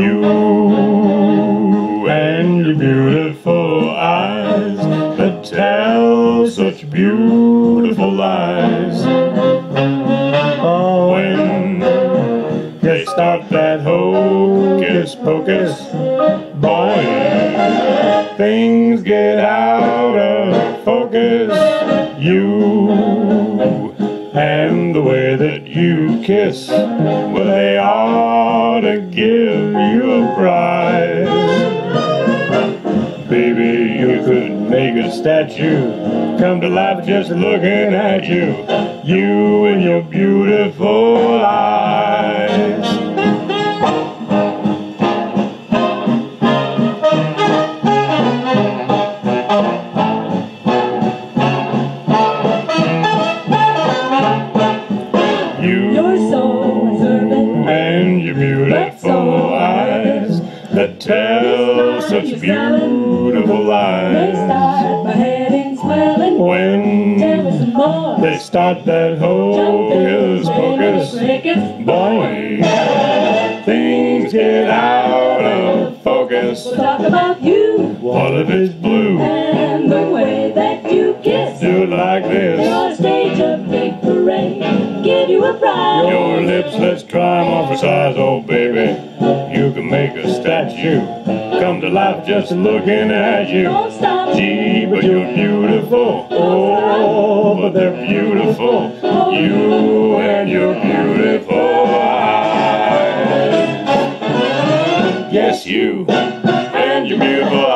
you and your beautiful eyes that tell such beautiful lies. Oh, when they stop that hocus pocus, boy, things get out of focus. You and the way that you kiss, well, they are. A statue. Come to life just looking at you. You and your beautiful eyes. You You're so and your beautiful eyes They start that hocus pocus, boy, things get out of focus. We'll talk about you What if it's blue? and the way that you kiss. Do it like this. Your stage a big parade. Give you a prize. Your lips, let's try 'em on for size, oh baby. You can make a statue come to life just looking at you. Don't stop. Gee, but you're beautiful. Oh, they're beautiful. You and your beautiful eyes. Yes, you and your beautiful